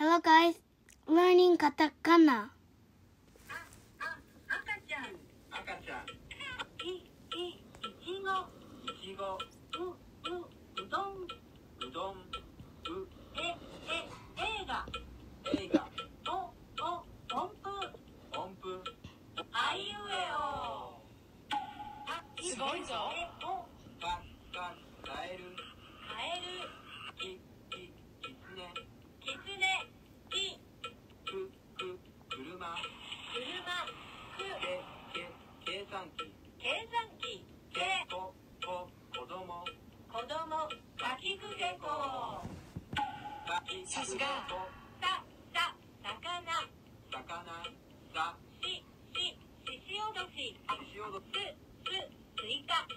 Hello guys, learning katakana. 赤ちゃん。赤ちゃんい、い、いちご。いちごう、う、うどん。うどんうえ、え、映画。映画お、お、音符。音符あいうえお。あ、すごいぞえ、お、かかカエルカエル。きききつねきつね。き、くく車車。く、けけ計算機計算機。けけ、ここ子供子供。かきくけこ。かきさすがこさ、さ、魚。魚さし、し、ししおどし。ししおどす、す、スイカ。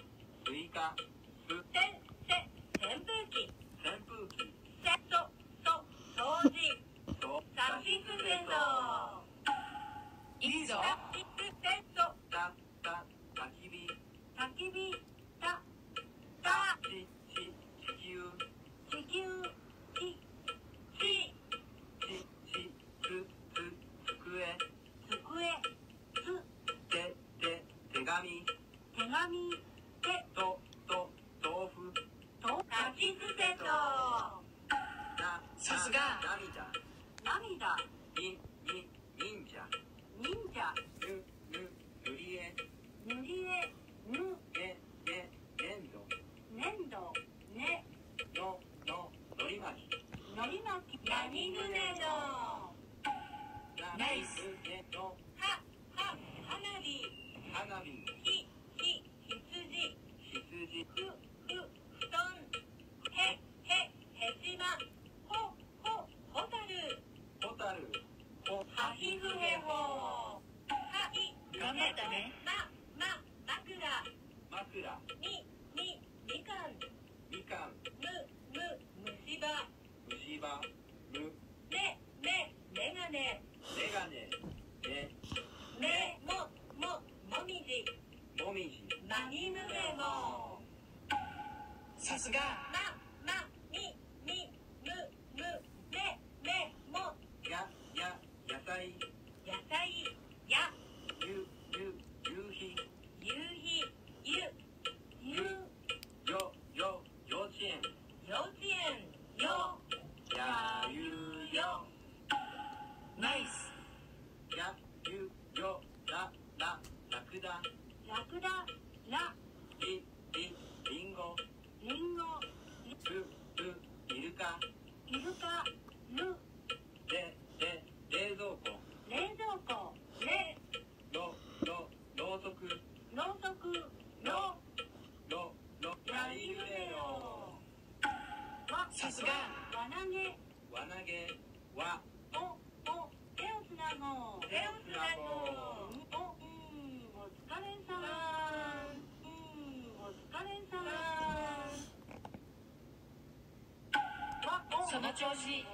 スイカすせ、せ、扇風機。扇風機せ、そ、そ、掃除。とさしすせそ。いいぞさしすせそ。たたたき火たき火。た、た、ちち地球地球。ち、ち、ちちつつ机机。つ、てて手紙手紙。て、とと豆腐と、さしすせそ。なさすが涙涙。にに忍者忍者。ぬぬ塗り絵塗り絵。ぬ、ねね粘土粘土。ね、のののり巻きのり巻き。やにぐねの。なナイスはい、頑張ったねま、ま、枕。枕み、み、みかん。みかんむ、む、虫歯。虫歯むめ、め、めがね。メガネねめ、も、も、もみじ。もみじまぎぬれも。さすがま、ま、み、み、む、む、め、め、も。やや野菜野菜。や、ゆゆ夕日夕日。ゆ、ゆ、よよ幼稚園幼稚園。よ、やゆよナイスやゆよららラクダラクダ。ら、りりりんごりんご。るるイルカイルカ。る、れれ冷蔵庫冷蔵庫。れ、ろろろうそくろうそく。ろ、ろろやりぐれよわ、さすがわなげ。わなげわお、お、手をつなごう。手をつなごう。お、うん、お疲れさま。うん、お疲れさま。わ、お、その調子。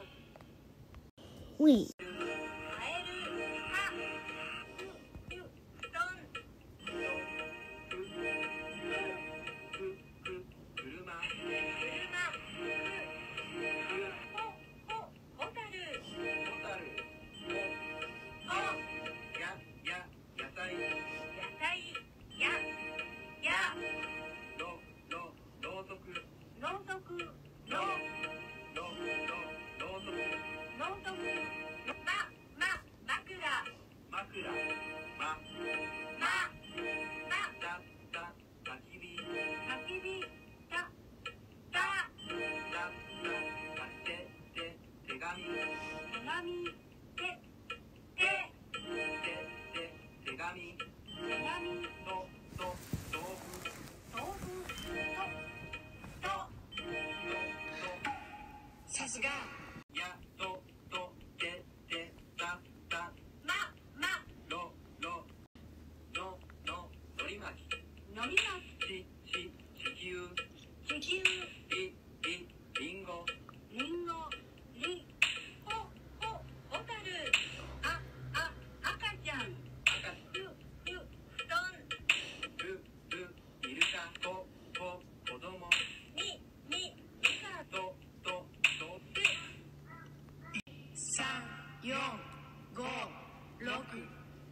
さすが